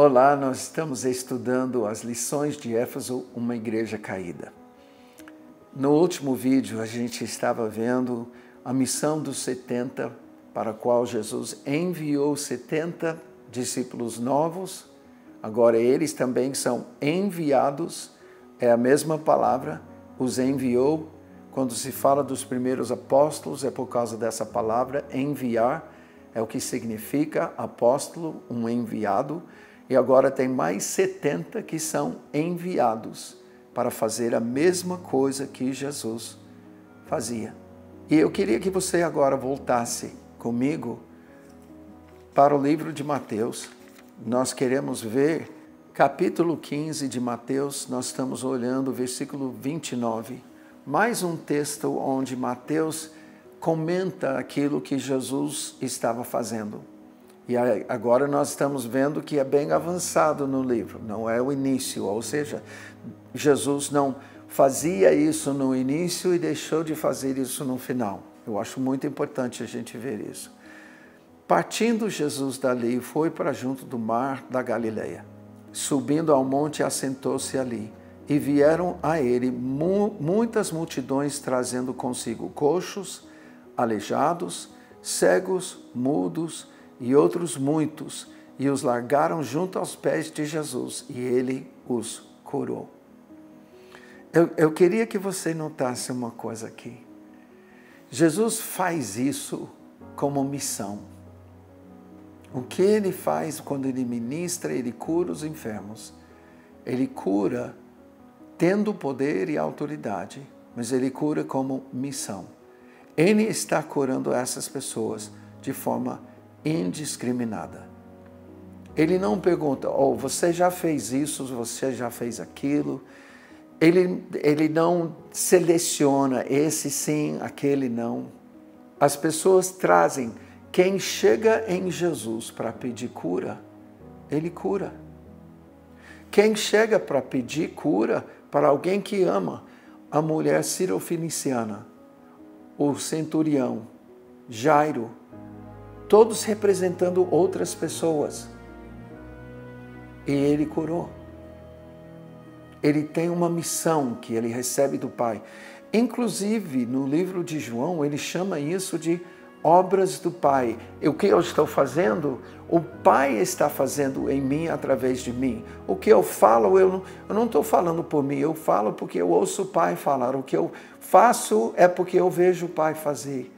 Olá, nós estamos estudando as lições de Éfeso, uma igreja caída. No último vídeo, a gente estava vendo a missão dos 70, para a qual Jesus enviou 70 discípulos novos. Agora, eles também são enviados, é a mesma palavra, os enviou. Quando se fala dos primeiros apóstolos, é por causa dessa palavra, enviar, é o que significa apóstolo, um enviado e agora tem mais 70 que são enviados para fazer a mesma coisa que Jesus fazia. E eu queria que você agora voltasse comigo para o livro de Mateus. Nós queremos ver capítulo 15 de Mateus, nós estamos olhando o versículo 29. Mais um texto onde Mateus comenta aquilo que Jesus estava fazendo. E agora nós estamos vendo que é bem avançado no livro, não é o início, ou seja, Jesus não fazia isso no início e deixou de fazer isso no final. Eu acho muito importante a gente ver isso. Partindo Jesus dali, foi para junto do mar da Galileia. Subindo ao monte, assentou-se ali. E vieram a ele mu muitas multidões trazendo consigo coxos, aleijados, cegos, mudos, e outros muitos, e os largaram junto aos pés de Jesus, e ele os curou. Eu, eu queria que você notasse uma coisa aqui. Jesus faz isso como missão. O que ele faz quando ele ministra, ele cura os enfermos. Ele cura tendo poder e autoridade, mas ele cura como missão. Ele está curando essas pessoas de forma indiscriminada. Ele não pergunta, oh, você já fez isso, você já fez aquilo. Ele, ele não seleciona esse sim, aquele não. As pessoas trazem. Quem chega em Jesus para pedir cura, ele cura. Quem chega para pedir cura para alguém que ama, a mulher cirofeniciana, o centurião, Jairo, todos representando outras pessoas. E ele curou. Ele tem uma missão que ele recebe do Pai. Inclusive, no livro de João, ele chama isso de obras do Pai. O que eu estou fazendo, o Pai está fazendo em mim através de mim. O que eu falo, eu não, eu não estou falando por mim, eu falo porque eu ouço o Pai falar. O que eu faço é porque eu vejo o Pai fazer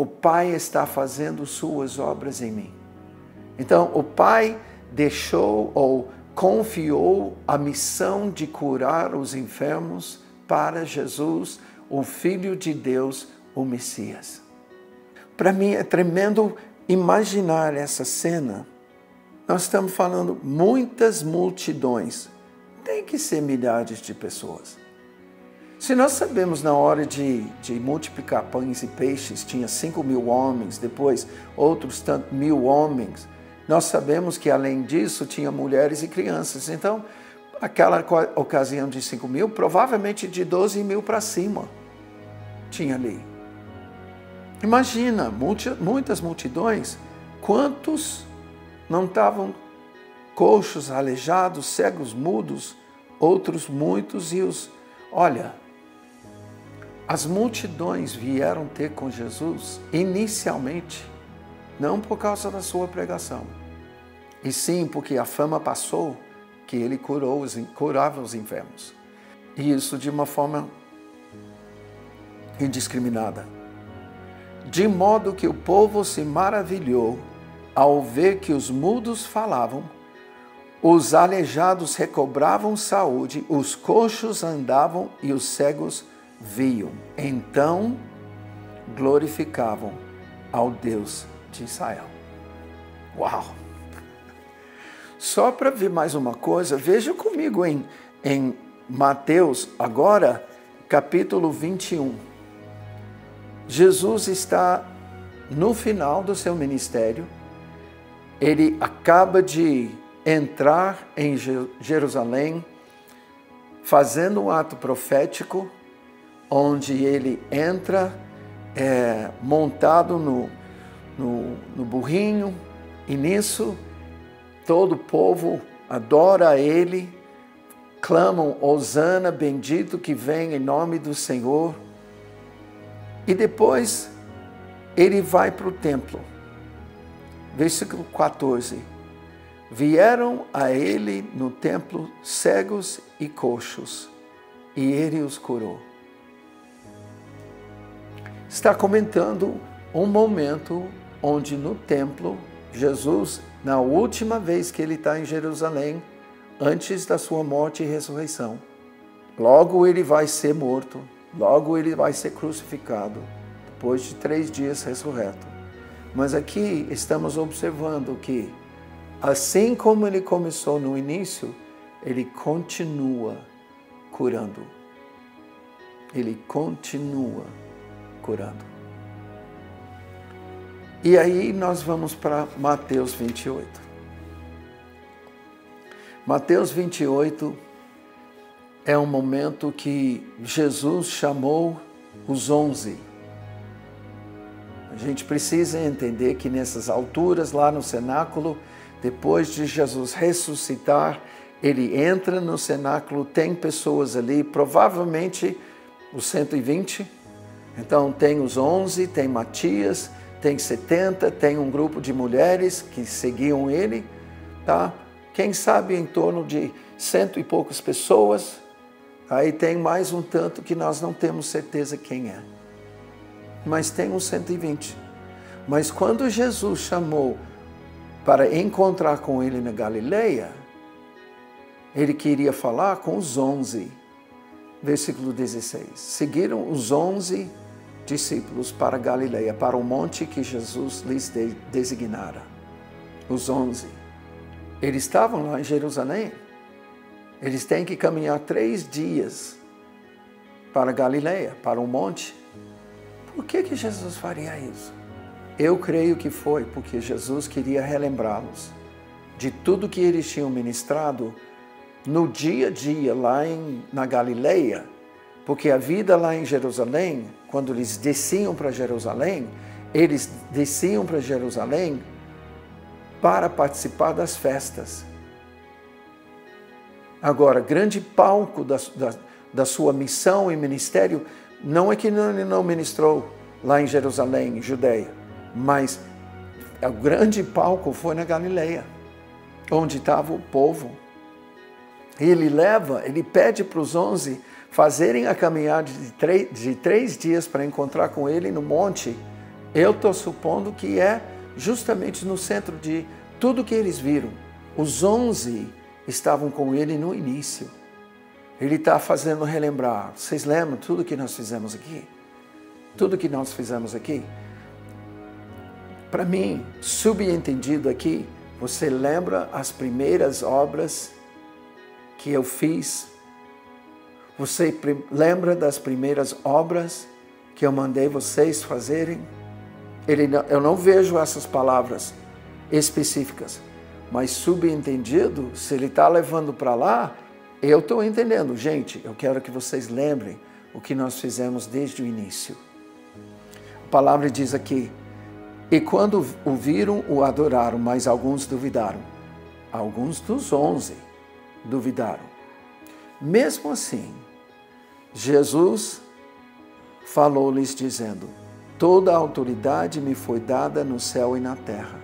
o Pai está fazendo suas obras em mim. Então, o Pai deixou ou confiou a missão de curar os enfermos para Jesus, o Filho de Deus, o Messias. Para mim é tremendo imaginar essa cena. Nós estamos falando muitas multidões, tem que ser milhares de pessoas. Se nós sabemos na hora de, de multiplicar pães e peixes, tinha cinco mil homens, depois outros tantos mil homens, nós sabemos que além disso tinha mulheres e crianças. Então, aquela ocasião de cinco mil, provavelmente de 12 mil para cima tinha ali. Imagina, muitas multidões, quantos não estavam coxos, aleijados, cegos, mudos, outros muitos e os, olha, as multidões vieram ter com Jesus inicialmente, não por causa da sua pregação, e sim porque a fama passou que ele curou os, curava os enfermos. E isso de uma forma indiscriminada. De modo que o povo se maravilhou ao ver que os mudos falavam, os aleijados recobravam saúde, os coxos andavam e os cegos viam. Então glorificavam ao Deus de Israel. Uau! Só para ver mais uma coisa, veja comigo em, em Mateus, agora, capítulo 21. Jesus está no final do seu ministério, ele acaba de entrar em Jerusalém, fazendo um ato profético onde ele entra é, montado no, no, no burrinho, e nisso todo o povo adora a Ele, clamam: Hosana, bendito que vem em nome do Senhor. E depois ele vai para o templo. Versículo 14. Vieram a ele no templo cegos e coxos, e ele os curou. Está comentando um momento onde no templo, Jesus, na última vez que ele está em Jerusalém, antes da sua morte e ressurreição, logo ele vai ser morto, logo ele vai ser crucificado, depois de três dias ressurreto. Mas aqui estamos observando que, assim como ele começou no início, ele continua curando. Ele continua curando. E aí nós vamos para Mateus 28. Mateus 28 é um momento que Jesus chamou os onze. A gente precisa entender que nessas alturas, lá no cenáculo, depois de Jesus ressuscitar, ele entra no cenáculo, tem pessoas ali, provavelmente os 120. Então tem os 11, tem Matias, tem 70, tem um grupo de mulheres que seguiam ele, tá? Quem sabe em torno de cento e poucas pessoas. Aí tem mais um tanto que nós não temos certeza quem é. Mas tem uns 120. Mas quando Jesus chamou para encontrar com ele na Galileia, ele queria falar com os onze. Versículo 16. Seguiram os onze discípulos para Galileia, para o monte que Jesus lhes designara. Os onze. Eles estavam lá em Jerusalém. Eles têm que caminhar três dias para Galileia, para o monte. Por que, que Jesus faria isso? Eu creio que foi porque Jesus queria relembrá-los de tudo que eles tinham ministrado no dia a dia lá em, na Galileia, porque a vida lá em Jerusalém, quando eles desciam para Jerusalém, eles desciam para Jerusalém para participar das festas. Agora, grande palco da, da, da sua missão e ministério não é que ele não ministrou lá em Jerusalém, em Judeia, mas o grande palco foi na Galileia, onde estava o povo. Ele leva, ele pede para os onze fazerem a caminhada de três, de três dias para encontrar com ele no monte. Eu estou supondo que é justamente no centro de tudo que eles viram. Os onze estavam com ele no início. Ele está fazendo relembrar. Vocês lembram tudo que nós fizemos aqui? Tudo que nós fizemos aqui? Para mim, subentendido aqui, você lembra as primeiras obras que eu fiz? Você lembra das primeiras obras que eu mandei vocês fazerem? Ele, eu não vejo essas palavras específicas, mas subentendido, se ele está levando para lá, eu estou entendendo. Gente, eu quero que vocês lembrem o que nós fizemos desde o início. A palavra diz aqui: E quando o viram, o adoraram, mas alguns duvidaram. Alguns dos onze duvidaram. Mesmo assim, Jesus falou-lhes, dizendo: Toda a autoridade me foi dada no céu e na terra.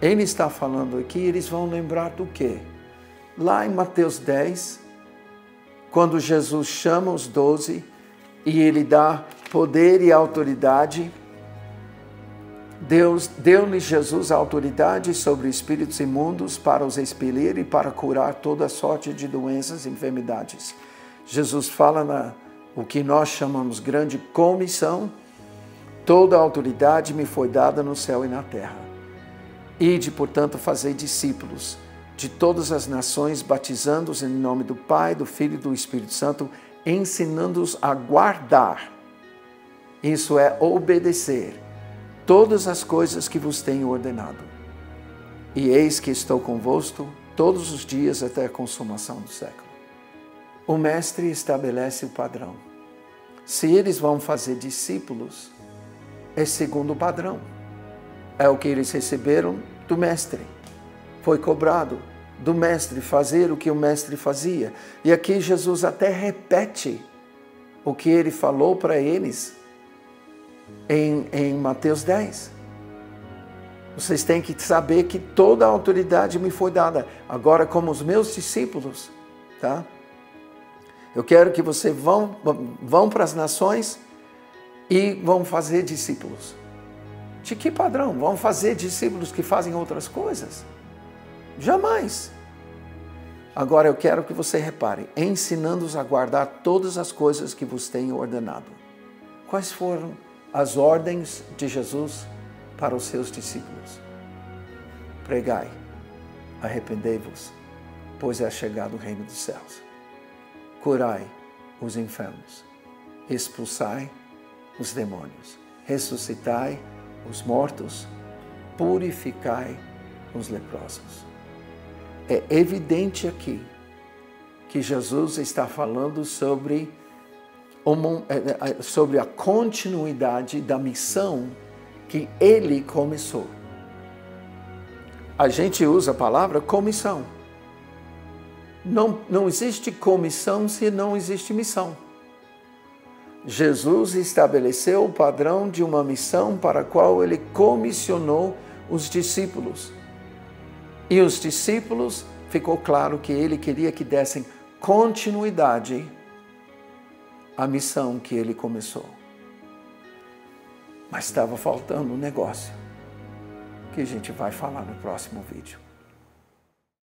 Ele está falando aqui, eles vão lembrar do quê? Lá em Mateus 10, quando Jesus chama os doze e ele dá poder e autoridade, Deus deu-lhe Jesus autoridade sobre espíritos imundos para os expelir e para curar toda sorte de doenças e enfermidades. Jesus fala na o que nós chamamos grande comissão, toda a autoridade me foi dada no céu e na terra. Ide, portanto, fazer discípulos de todas as nações, batizando-os em nome do Pai, do Filho e do Espírito Santo, ensinando-os a guardar. Isso é obedecer todas as coisas que vos tenho ordenado. E eis que estou convosco todos os dias até a consumação do século. O Mestre estabelece o padrão. Se eles vão fazer discípulos, é segundo o padrão. É o que eles receberam do Mestre. foi cobrado do mestre fazer o que o mestre fazia. E aqui Jesus até repete o que ele falou para eles em, em Mateus 10. Vocês têm que saber que toda a autoridade me foi dada. Agora, como os meus discípulos, tá? Eu quero que vocês vão, vão para as nações e vão fazer discípulos. De que padrão? Vão fazer discípulos que fazem outras coisas? Jamais. Agora eu quero que você repare, ensinando-os a guardar todas as coisas que vos tenho ordenado. Quais foram as ordens de Jesus para os seus discípulos? Pregai, arrependei-vos, pois é chegado o reino dos céus. Curai os enfermos, expulsai os demônios, ressuscitai os mortos, purificai os leprosos. É evidente aqui que Jesus está falando sobre, é, é, sobre a continuidade da missão que ele começou. A gente usa a palavra comissão. Não, não existe comissão se não existe missão. Jesus estabeleceu o padrão de uma missão para a qual ele comissionou os discípulos. E os discípulos, ficou claro que ele queria que dessem continuidade à missão que ele começou. Mas estava faltando um negócio que a gente vai falar no próximo vídeo.